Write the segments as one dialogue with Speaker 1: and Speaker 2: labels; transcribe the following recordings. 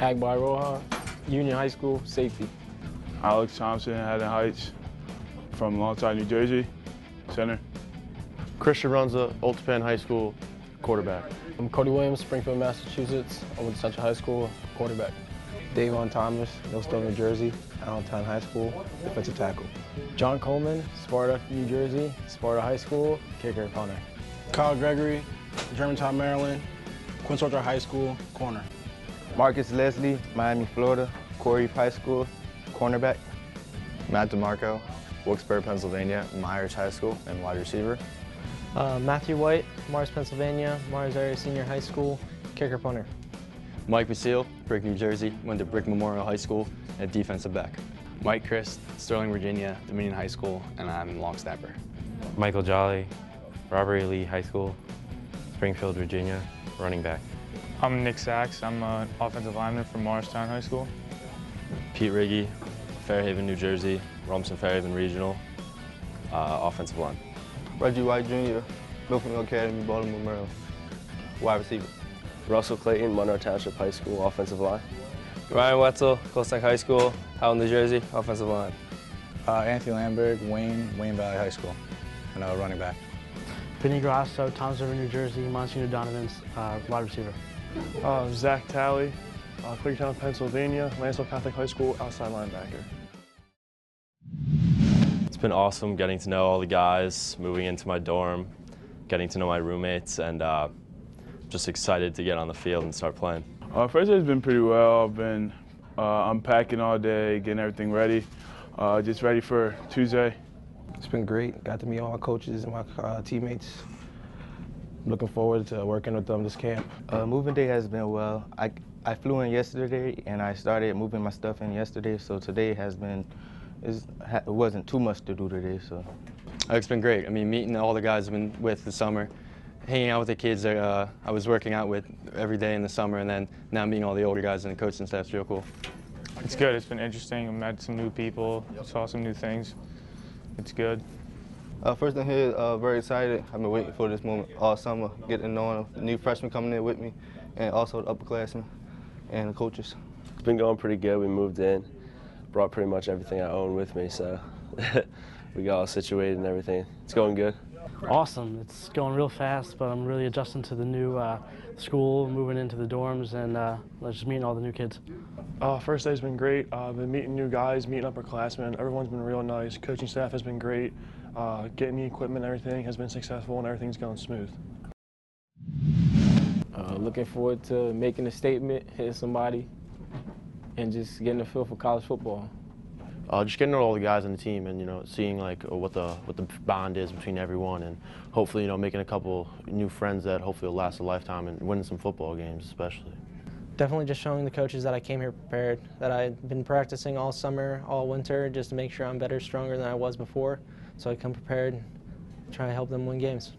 Speaker 1: Agbai Roja, Union High School, safety.
Speaker 2: Alex Thompson, Haddon Heights, from Lawnside, New Jersey, center.
Speaker 3: Christian Runza, Old Tappan High School, quarterback.
Speaker 1: I'm Cody Williams, Springfield, Massachusetts. I went to Central High School, quarterback.
Speaker 4: Davon Thomas, Millstone, New Jersey, Allentown High School, defensive tackle.
Speaker 1: John Coleman, Sparta, New Jersey, Sparta High School, kicker, punter.
Speaker 5: Kyle Gregory, Germantown, Maryland, Quince Orchard High School, corner.
Speaker 6: Marcus Leslie, Miami, Florida, Corey High School, cornerback.
Speaker 7: Matt DeMarco, Wilkes-Barre, Pennsylvania, Meyers High School, and wide receiver.
Speaker 8: Uh, Matthew White, Mars, Pennsylvania, Mars Area Senior High School, kicker punter.
Speaker 9: Mike Basile, Brick, New Jersey, went to Brick Memorial High School at defensive back.
Speaker 10: Mike Christ, Sterling, Virginia, Dominion High School, and I'm long snapper.
Speaker 11: Michael Jolly, Robert E. Lee High School, Springfield, Virginia, running back.
Speaker 12: I'm Nick Sachs. I'm an offensive lineman from Morristown High School.
Speaker 13: Pete Riggy, Fairhaven, New Jersey, Rumson Fairhaven Regional, uh, offensive line.
Speaker 6: Reggie White Jr., Milford Academy, Baltimore, Maryland, wide receiver.
Speaker 14: Russell Clayton, Monroe Township High School, offensive line.
Speaker 15: Ryan Wetzel, Colts Neck High School, Howell, New Jersey, offensive line.
Speaker 16: Uh, Anthony Lamberg, Wayne, Wayne Valley High School, and uh, running back.
Speaker 17: Vinny Grasso, Toms River, New Jersey, Monsignor Donovan's uh, wide receiver.
Speaker 18: Uh, Zach Talley, uh, Quakertown, Pennsylvania, Lansdale Catholic High School, outside linebacker.
Speaker 13: It's been awesome getting to know all the guys, moving into my dorm, getting to know my roommates, and uh, just excited to get on the field and start playing.
Speaker 2: Uh, first day's been pretty well. I've been uh, unpacking all day, getting everything ready, uh, just ready for Tuesday.
Speaker 4: It's been great. Got to meet all my coaches and my uh, teammates. Looking forward to working with them this camp.
Speaker 6: Uh, moving day has been well. I, I flew in yesterday and I started moving my stuff in yesterday, so today has been, it wasn't too much to do today, so.
Speaker 9: It's been great. I mean, meeting all the guys I've been with the summer, hanging out with the kids that uh, I was working out with every day in the summer, and then now meeting all the older guys and the coaching staff's real cool.
Speaker 12: It's good. It's been interesting. I met some new people, saw some new things. It's good.
Speaker 6: Uh, first thing here, uh, very excited. I've been waiting for this moment all summer, getting to know new freshmen coming in with me, and also the upperclassmen and the coaches.
Speaker 14: It's been going pretty good. We moved in, brought pretty much everything I own with me, so we got all situated and everything. It's going good.
Speaker 17: Awesome. It's going real fast, but I'm really adjusting to the new uh, school, moving into the dorms, and uh, just meeting all the new kids.
Speaker 18: Uh, first day's been great. I've been meeting new guys, meeting upperclassmen. Everyone's been real nice. Coaching staff has been great. Uh, getting the equipment, everything has been successful, and everything's going smooth.
Speaker 1: Uh, looking forward to making a statement, hitting somebody, and just getting a feel for college football.
Speaker 3: Uh, just getting to know all the guys on the team and you know seeing like what the what the bond is between everyone and hopefully you know making a couple new friends that hopefully will last a lifetime and winning some football games especially.
Speaker 8: Definitely just showing the coaches that I came here prepared, that I've been practicing all summer, all winter, just to make sure I'm better, stronger than I was before. So I come prepared, try to help them win games.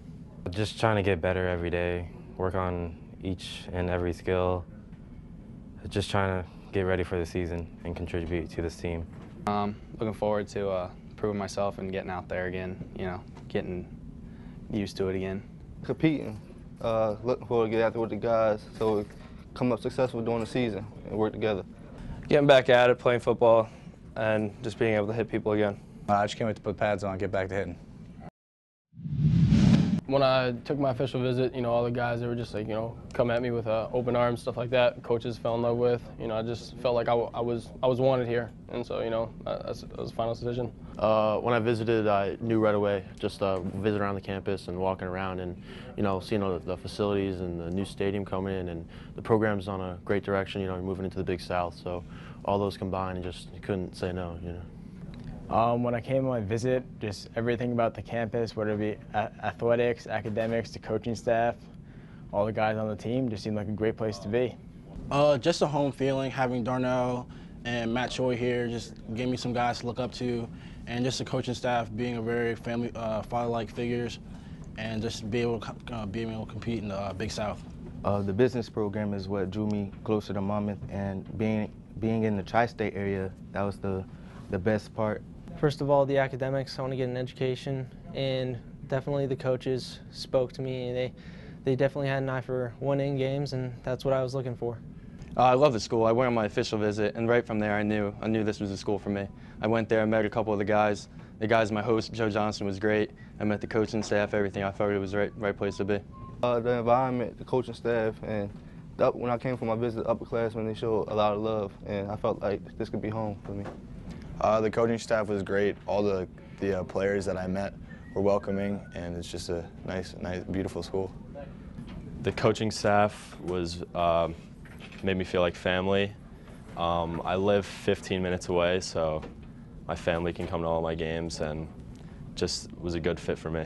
Speaker 11: Just trying to get better every day, work on each and every skill, just trying to get ready for the season and contribute to this team.
Speaker 10: Um, looking forward to uh, proving myself and getting out there again, you know, getting used to it again.
Speaker 6: Competing, uh, looking forward to get out there with the guys so we come up successful during the season and work together.
Speaker 15: Getting back at it, playing football, and just being able to hit people again.
Speaker 16: I just can't wait to put pads on and get back to hitting.
Speaker 1: When I took my official visit, you know, all the guys, they were just like, you know, come at me with uh, open arms, stuff like that. Coaches fell in love with. You know, I just felt like I, I was I was wanted here, and so you know, that's, that was the final decision.
Speaker 3: Uh, when I visited, I knew right away. Just uh, visit around the campus and walking around, and you know, seeing all the, the facilities and the new stadium coming in, and the program's on a great direction. You know, moving into the Big South, so all those combined, just couldn't say no. You know.
Speaker 1: Um, when I came on my visit, just everything about the campus, whether it be athletics, academics, the coaching staff, all the guys on the team, just seemed like a great place to be.
Speaker 5: Uh, just a home feeling, having Darnell and Matt Choi here just gave me some guys to look up to, and just the coaching staff being a very family, uh, father-like figures, and just be able to uh, being able to compete in the uh, Big South.
Speaker 6: Uh, the business program is what drew me closer to Monmouth, and being being in the tri-state area, that was the the best part.
Speaker 8: First of all, the academics. I want to get an education, and definitely the coaches spoke to me. They, they definitely had an eye for winning games, and that's what I was looking for.
Speaker 9: Uh, I love the school. I went on my official visit, and right from there, I knew I knew this was a school for me. I went there, I met a couple of the guys. The guys, my host Joe Johnson was great. I met the coaching staff, everything. I felt it was the right right place to be.
Speaker 6: Uh, the environment, the coaching staff, and the, when I came for my visit, upperclassmen, they showed a lot of love, and I felt like this could be home for me.
Speaker 7: Uh, the coaching staff was great. All the the uh, players that I met were welcoming, and it's just a nice, nice, beautiful school.
Speaker 13: The coaching staff was um, made me feel like family. Um, I live 15 minutes away, so my family can come to all my games, and just was a good fit for me.